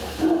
Oh.